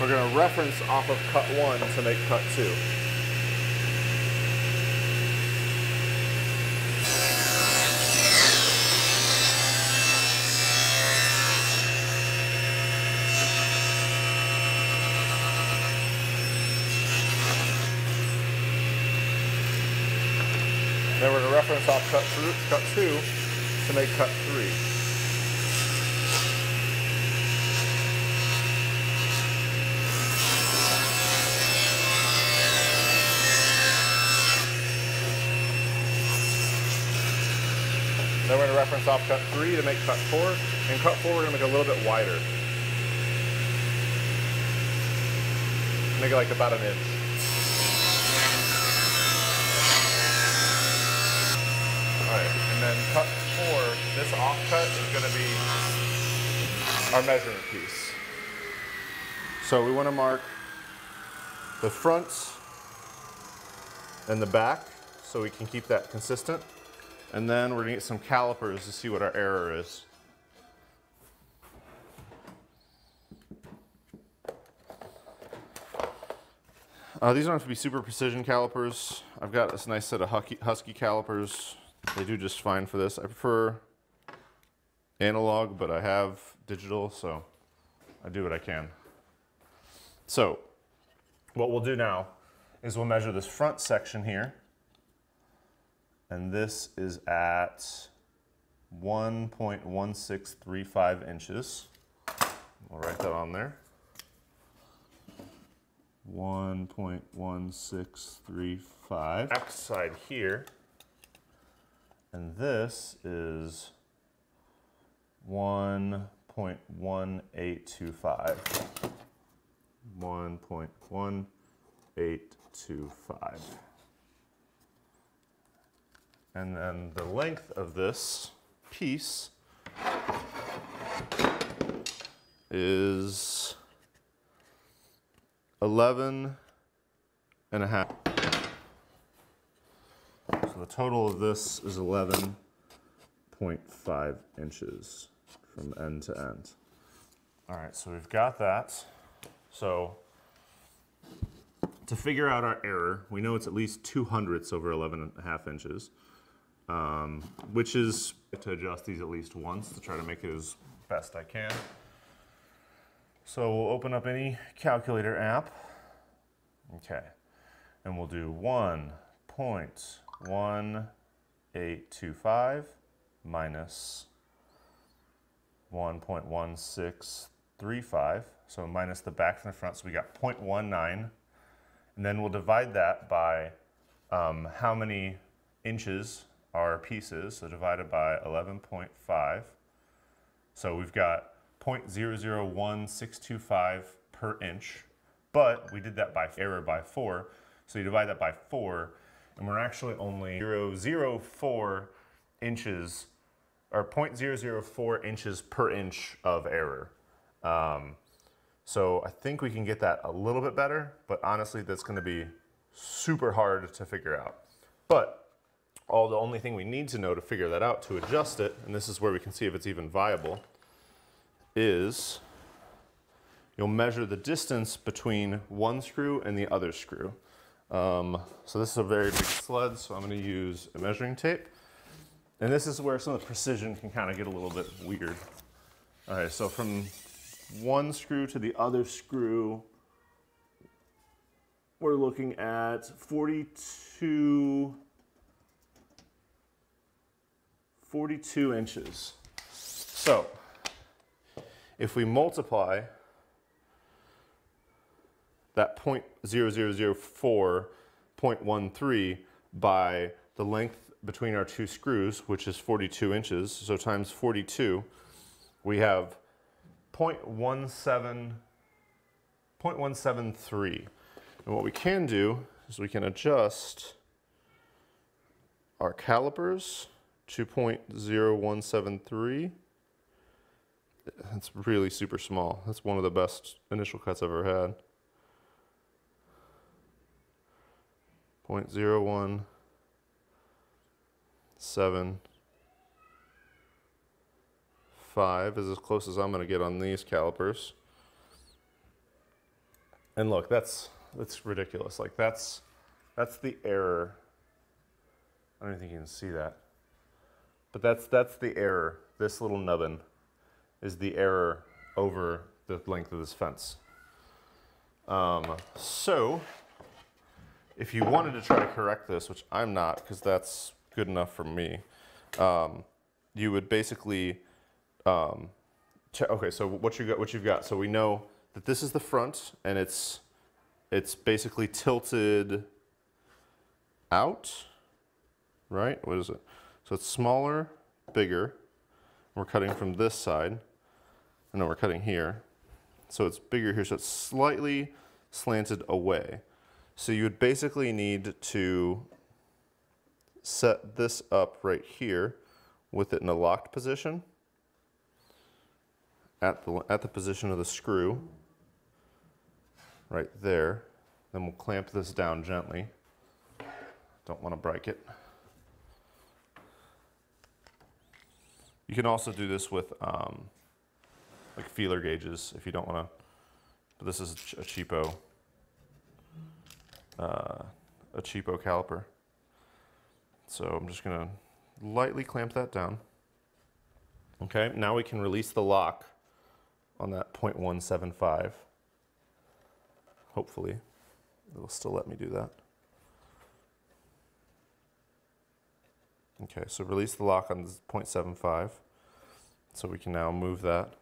We're gonna reference off of cut one to make cut two. Reference off cut, cut two to make cut three. Then we're gonna reference off cut three to make cut four. And cut four, we're gonna make a little bit wider. Make it like about an inch. All right, and then cut four, this off cut is gonna be our measuring piece. So we wanna mark the front and the back so we can keep that consistent. And then we're gonna get some calipers to see what our error is. Uh, these don't have to be super precision calipers. I've got this nice set of Husky, Husky calipers. They do just fine for this. I prefer analog, but I have digital, so I do what I can. So what we'll do now is we'll measure this front section here. And this is at 1.1635 inches. We'll write that on there. 1.1635. Back side here. And this is 1.1825. 1.1825. And then the length of this piece is 11 and a half. The total of this is 11.5 inches from end to end. All right, so we've got that. So to figure out our error, we know it's at least two hundredths over 11 and a half inches, um, which is to adjust these at least once to try to make it as best I can. So we'll open up any calculator app. Okay, and we'll do 1.1825 minus 1.1635. So minus the back from the front, so we got 0.19. And then we'll divide that by um, how many inches our pieces, so divided by 11.5. So we've got 0.001625 per inch, but we did that by error by four. So you divide that by four, and we're actually only 0.004 inches, or 0.004 inches per inch of error. Um, so I think we can get that a little bit better, but honestly, that's gonna be super hard to figure out. But all the only thing we need to know to figure that out to adjust it, and this is where we can see if it's even viable, is you'll measure the distance between one screw and the other screw. Um, so this is a very big sled, so I'm gonna use a measuring tape. And this is where some of the precision can kind of get a little bit weird. All right, so from one screw to the other screw, we're looking at 42, 42 inches. So if we multiply that 0.0004.13 by the length between our two screws, which is 42 inches, so times 42, we have 0.17, 0.173. And what we can do is we can adjust our calipers to 0.0173 that's really super small. That's one of the best initial cuts I've ever had. 0.0175 is as close as I'm going to get on these calipers. And look, that's that's ridiculous. Like that's that's the error. I don't think you can see that. But that's that's the error. This little nubbin is the error over the length of this fence. Um, so if you wanted to try to correct this, which I'm not because that's good enough for me, um, you would basically, um, okay, so what, you got, what you've got, so we know that this is the front and it's, it's basically tilted out, right? What is it? So it's smaller, bigger. We're cutting from this side and then we're cutting here. So it's bigger here, so it's slightly slanted away. So you would basically need to set this up right here with it in a locked position at the, at the position of the screw right there. Then we'll clamp this down gently. Don't want to break it. You can also do this with um, like feeler gauges if you don't want to, but this is a cheapo uh, a cheapo caliper. So I'm just gonna lightly clamp that down. Okay, now we can release the lock on that 0.175. Hopefully, it'll still let me do that. Okay, so release the lock on this 0.75. So we can now move that.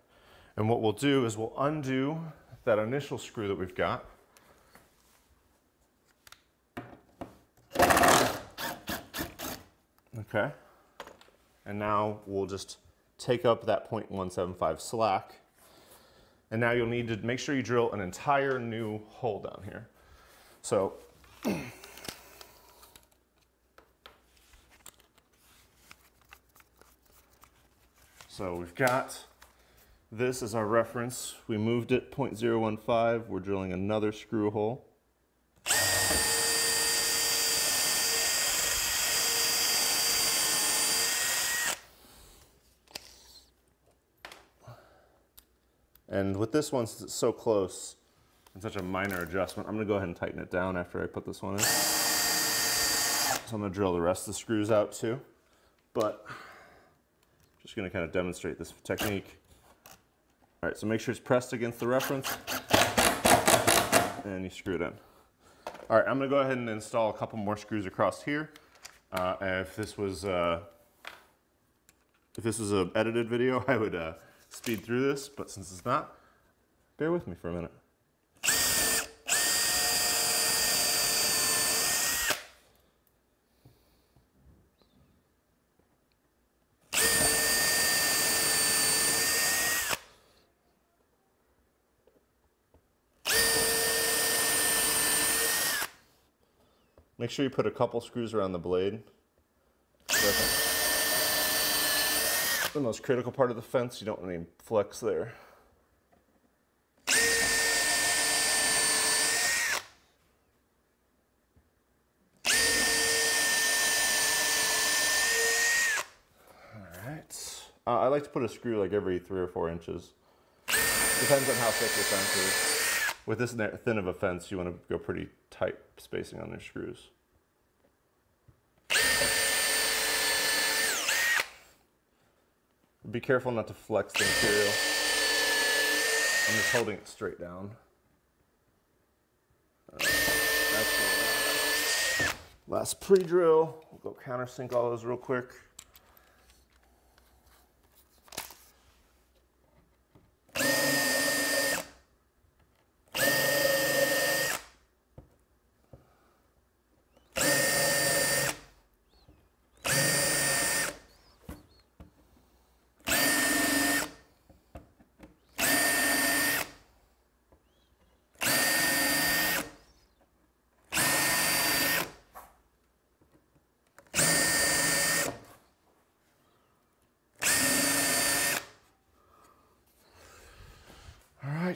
And what we'll do is we'll undo that initial screw that we've got. Okay. And now we'll just take up that 0.175 slack. And now you'll need to make sure you drill an entire new hole down here. So So we've got this as our reference. We moved it 0.015. We're drilling another screw hole. And with this one, since it's so close and such a minor adjustment, I'm gonna go ahead and tighten it down after I put this one in. So I'm gonna drill the rest of the screws out too. But I'm just gonna kind of demonstrate this technique. All right, so make sure it's pressed against the reference and you screw it in. All right, I'm gonna go ahead and install a couple more screws across here. Uh, if this was uh, if this was an edited video, I would uh, speed through this, but since it's not, bear with me for a minute. Make sure you put a couple screws around the blade. The most critical part of the fence. You don't want any flex there. All right. Uh, I like to put a screw like every three or four inches. Depends on how thick your fence is. With this thin of a fence, you want to go pretty tight spacing on your screws. Be careful not to flex the material. I'm just holding it straight down. Uh, last, pre-drill. We'll go countersink all those real quick.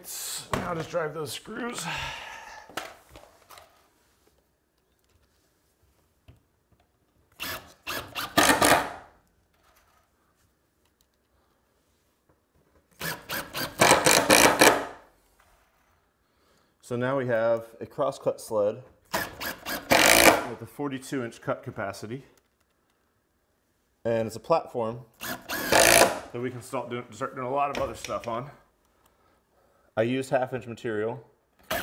right, now just drive those screws. So now we have a cross-cut sled with a 42 inch cut capacity. And it's a platform that we can start doing, start doing a lot of other stuff on. I used half inch material. So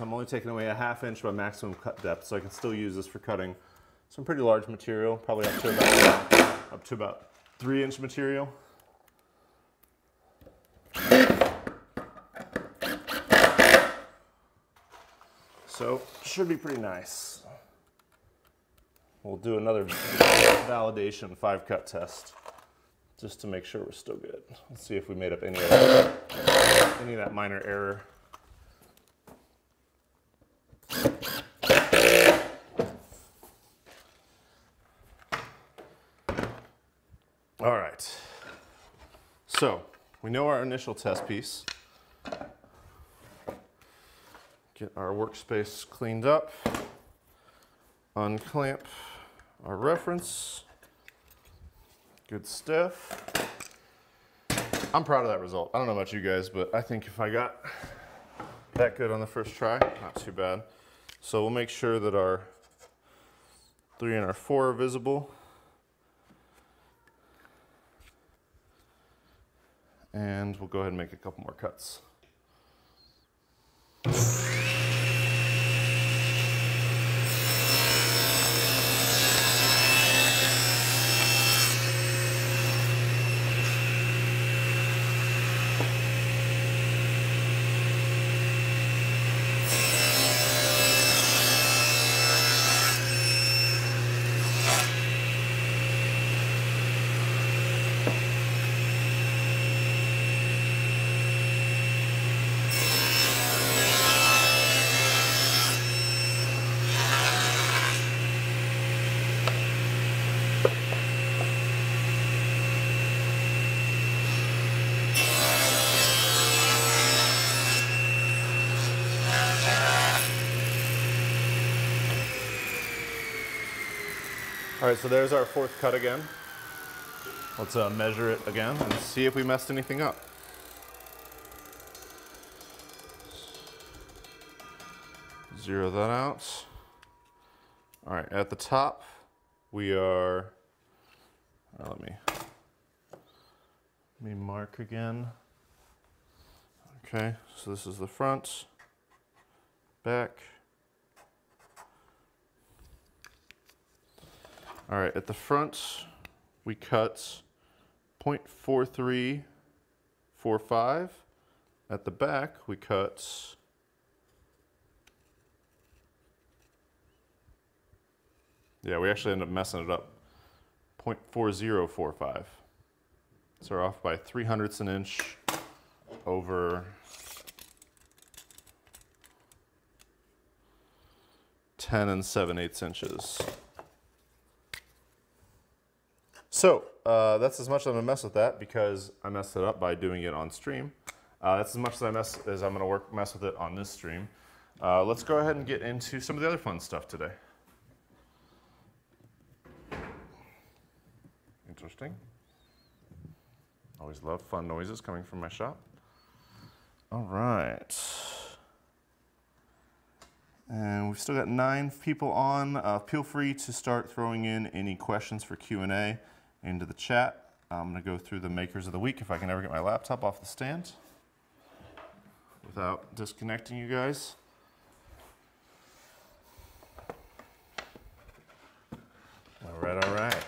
I'm only taking away a half inch by maximum cut depth, so I can still use this for cutting some pretty large material, probably up to about, up to about three inch material. So should be pretty nice. We'll do another validation five cut test just to make sure we're still good. Let's see if we made up any of that, any of that minor error. All right, so we know our initial test piece. Get our workspace cleaned up, unclamp our reference. Good stuff. I'm proud of that result. I don't know about you guys, but I think if I got that good on the first try, not too bad. So we'll make sure that our three and our four are visible. And we'll go ahead and make a couple more cuts. Right, so there's our fourth cut again. Let's uh, measure it again and see if we messed anything up. Zero that out. All right, at the top, we are, uh, let me, let me mark again. Okay, so this is the front, back, All right, at the front, we cut 0.4345. At the back, we cut Yeah, we actually end up messing it up. 0.4045. So we're off by 3 hundredths an inch over 10 and 7 eighths inches. So uh, that's as much as I'm gonna mess with that because I messed it up by doing it on stream. Uh, that's as much as I mess as I'm gonna work mess with it on this stream. Uh, let's go ahead and get into some of the other fun stuff today. Interesting. Always love fun noises coming from my shop. All right. And we've still got nine people on. Uh, feel free to start throwing in any questions for Q&A into the chat. I'm going to go through the makers of the week if I can ever get my laptop off the stand without disconnecting you guys. All right, all right.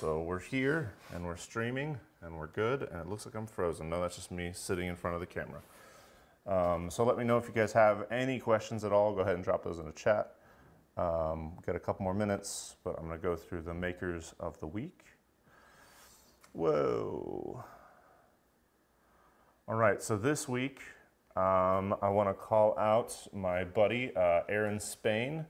So we're here and we're streaming and we're good and it looks like I'm frozen. No, that's just me sitting in front of the camera. Um, so let me know if you guys have any questions at all. Go ahead and drop those in the chat. Um, got a couple more minutes, but I'm going to go through the makers of the week. Whoa. All right, so this week um, I want to call out my buddy, uh, Erin Spain.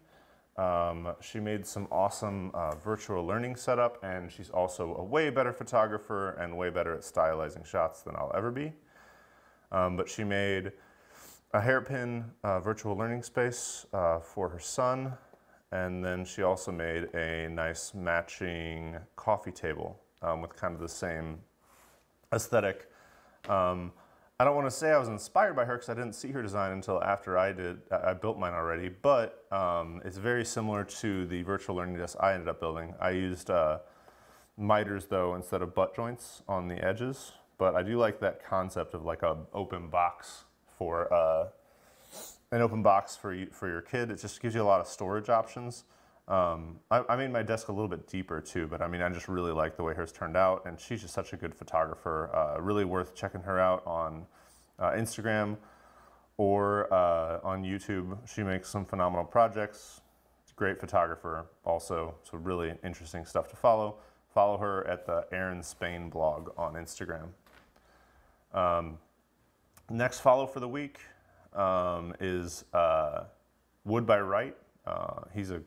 Um, she made some awesome uh, virtual learning setup, and she's also a way better photographer and way better at stylizing shots than I'll ever be. Um, but she made a hairpin uh, virtual learning space uh, for her son and then she also made a nice matching coffee table um, with kind of the same aesthetic. Um, I don't want to say I was inspired by her because I didn't see her design until after I did. I built mine already, but um, it's very similar to the virtual learning desk I ended up building. I used uh, miters though instead of butt joints on the edges, but I do like that concept of like a open box for uh, an open box for you, for your kid. It just gives you a lot of storage options. Um, I, I, made my desk a little bit deeper too, but I mean, I just really like the way hers turned out, and she's just such a good photographer. Uh, really worth checking her out on uh, Instagram or uh, on YouTube. She makes some phenomenal projects. Great photographer, also, so really interesting stuff to follow. Follow her at the Erin Spain blog on Instagram. Um, next follow for the week um, is uh, Wood by Wright. Uh, he's a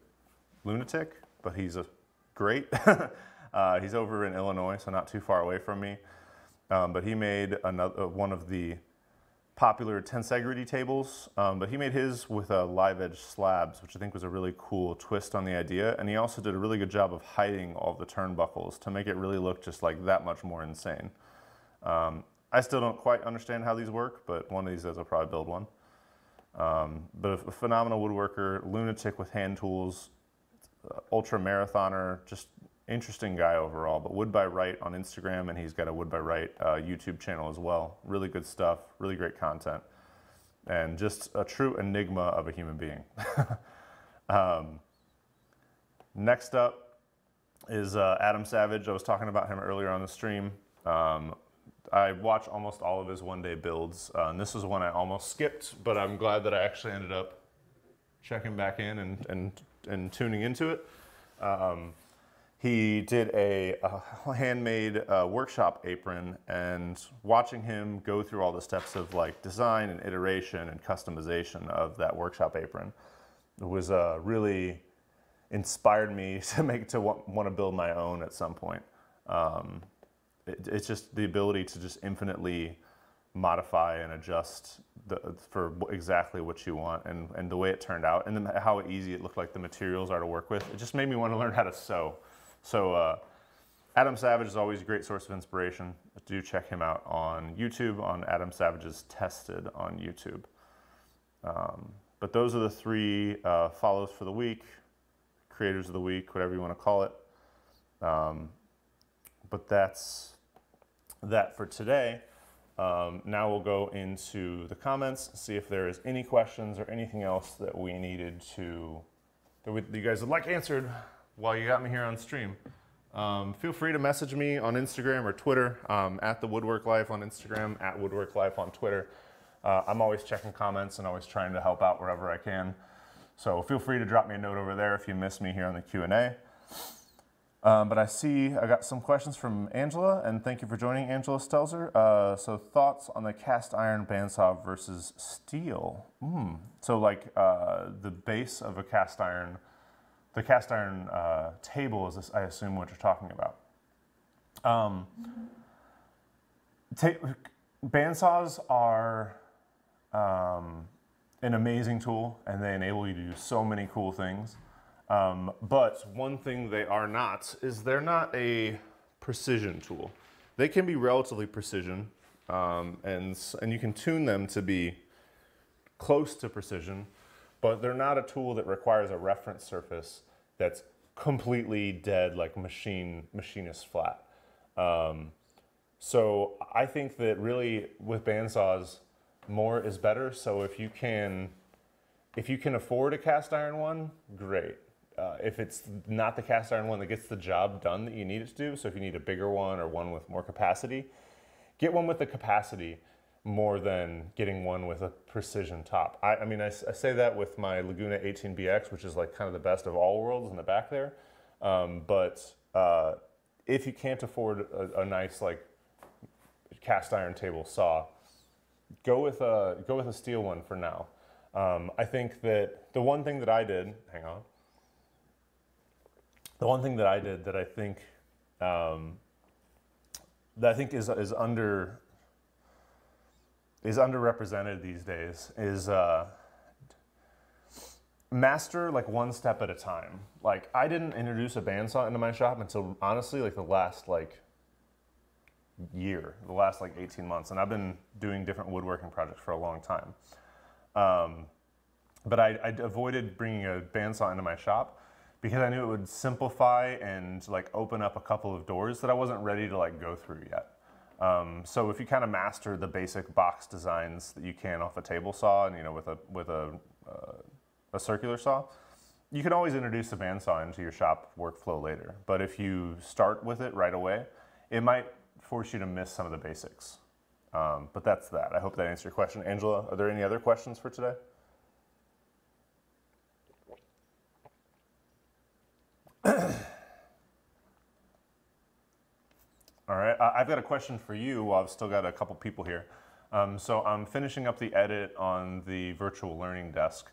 lunatic, but he's a great. uh, he's over in Illinois, so not too far away from me. Um, but he made another uh, one of the popular tensegrity tables, um, but he made his with a live edge slabs, which I think was a really cool twist on the idea. And he also did a really good job of hiding all the turnbuckles to make it really look just like that much more insane. Um, I still don't quite understand how these work, but one of these days I'll probably build one. Um, but a, a phenomenal woodworker, lunatic with hand tools, uh, ultra marathoner, just interesting guy overall. But Wood by Wright on Instagram, and he's got a Wood by Wright uh, YouTube channel as well. Really good stuff, really great content, and just a true enigma of a human being. um, next up is uh, Adam Savage. I was talking about him earlier on the stream. Um, I watch almost all of his one day builds. Uh, and this is one I almost skipped, but I'm glad that I actually ended up checking back in and, and, and tuning into it. Um, he did a, a handmade uh, workshop apron and watching him go through all the steps of like design and iteration and customization of that workshop apron was uh, really inspired me to make to want, to build my own at some point. Um, it, it's just the ability to just infinitely modify and adjust the, for exactly what you want and, and the way it turned out and the, how easy it looked like the materials are to work with. It just made me want to learn how to sew. So uh, Adam Savage is always a great source of inspiration. Do check him out on YouTube, on Adam Savage's Tested on YouTube. Um, but those are the three uh, follows for the week, creators of the week, whatever you want to call it. Um, but that's that for today. Um, now we'll go into the comments, see if there is any questions or anything else that we needed to, that, we, that you guys would like answered while you got me here on stream. Um, feel free to message me on Instagram or Twitter, um, at the Woodwork Life on Instagram, at Woodwork Life on Twitter. Uh, I'm always checking comments and always trying to help out wherever I can. So feel free to drop me a note over there if you miss me here on the Q&A. Um, but I see I got some questions from Angela, and thank you for joining, Angela Stelzer. Uh, so thoughts on the cast iron bandsaw versus steel? Mm. So like uh, the base of a cast iron, the cast iron uh, table is, this, I assume, what you're talking about. Um, bandsaws are um, an amazing tool, and they enable you to do so many cool things. Um, but one thing they are not is they're not a precision tool. They can be relatively precision, um, and, and you can tune them to be close to precision, but they're not a tool that requires a reference surface that's completely dead, like machine machinist flat. Um, so I think that really with bandsaws, more is better. So if you can, if you can afford a cast iron one, great uh, if it's not the cast iron one that gets the job done that you need it to do, so if you need a bigger one or one with more capacity, get one with the capacity more than getting one with a precision top. I, I mean, I, I, say that with my Laguna 18BX, which is like kind of the best of all worlds in the back there. Um, but uh, if you can't afford a, a, nice like cast iron table saw, go with a go with a steel one for now. Um, I think that the one thing that I did, hang on, the one thing that I did that I think um, that I think is is under is underrepresented these days is uh, master like one step at a time. Like I didn't introduce a bandsaw into my shop until honestly like the last like year, the last like 18 months, and I've been doing different woodworking projects for a long time. Um, but I, I avoided bringing a bandsaw into my shop because I knew it would simplify and like open up a couple of doors that I wasn't ready to like go through yet. Um, so if you kind of master the basic box designs that you can off a table saw and you know with a with a uh, a circular saw, you can always introduce the bandsaw into your shop workflow later. But if you start with it right away, it might force you to miss some of the basics. Um, but that's that. I hope that answered your question. Angela, are there any other questions for today? All right, I've got a question for you. Well, I've still got a couple people here. Um, so I'm finishing up the edit on the virtual learning desk.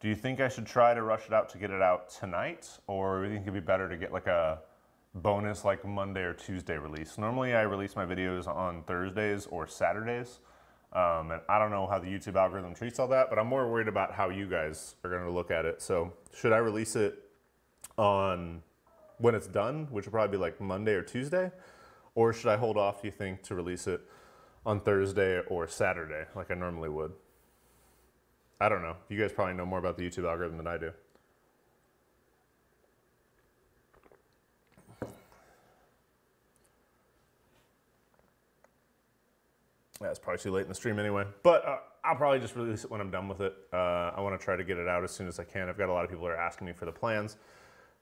Do you think I should try to rush it out to get it out tonight? Or do you think it'd be better to get like a bonus like Monday or Tuesday release? Normally I release my videos on Thursdays or Saturdays. Um, and I don't know how the YouTube algorithm treats all that, but I'm more worried about how you guys are gonna look at it. So should I release it on when it's done, which will probably be like Monday or Tuesday? Or should I hold off, do you think, to release it on Thursday or Saturday, like I normally would. I don't know. You guys probably know more about the YouTube algorithm than I do. Yeah, it's probably too late in the stream anyway. But uh, I'll probably just release it when I'm done with it. Uh, I want to try to get it out as soon as I can. I've got a lot of people that are asking me for the plans.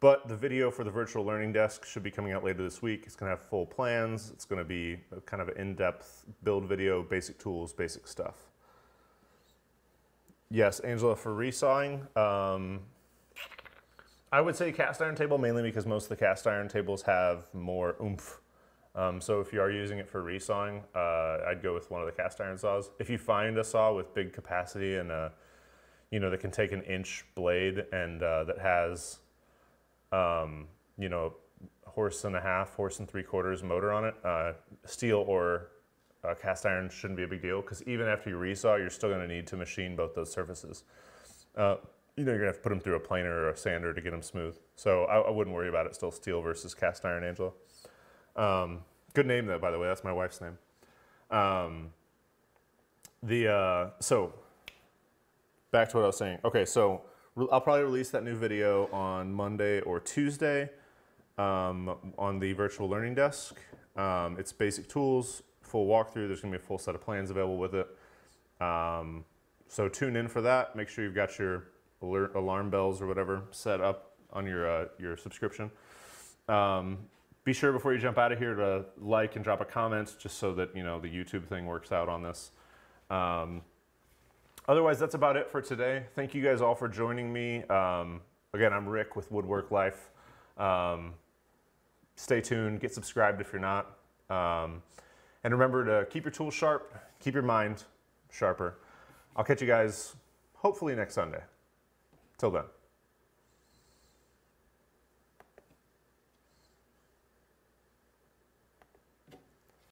But the video for the virtual learning desk should be coming out later this week. It's going to have full plans. It's going to be kind of an in-depth build video, basic tools, basic stuff. Yes, Angela, for resawing, um, I would say cast iron table mainly because most of the cast iron tables have more oomph um, so if you are using it for resawing, uh, I'd go with one of the cast iron saws. If you find a saw with big capacity and uh, you know that can take an inch blade and uh, that has um, you know horse and a half, horse and three quarters motor on it, uh, steel or uh, cast iron shouldn't be a big deal because even after you resaw, you're still going to need to machine both those surfaces. Uh, you know, you're gonna have to put them through a planer or a sander to get them smooth. So I, I wouldn't worry about it. Still steel versus cast iron, Angela. Um, good name though, by the way. That's my wife's name. Um, the uh, so back to what I was saying. Okay, so I'll probably release that new video on Monday or Tuesday um, on the virtual learning desk. Um, it's basic tools, full walkthrough. There's gonna be a full set of plans available with it. Um, so tune in for that. Make sure you've got your alert alarm bells or whatever set up on your uh, your subscription. Um, be sure before you jump out of here to like and drop a comment just so that you know the YouTube thing works out on this. Um, otherwise, that's about it for today. Thank you guys all for joining me. Um, again, I'm Rick with Woodwork Life. Um, stay tuned. Get subscribed if you're not. Um, and remember to keep your tools sharp. Keep your mind sharper. I'll catch you guys hopefully next Sunday. Till then.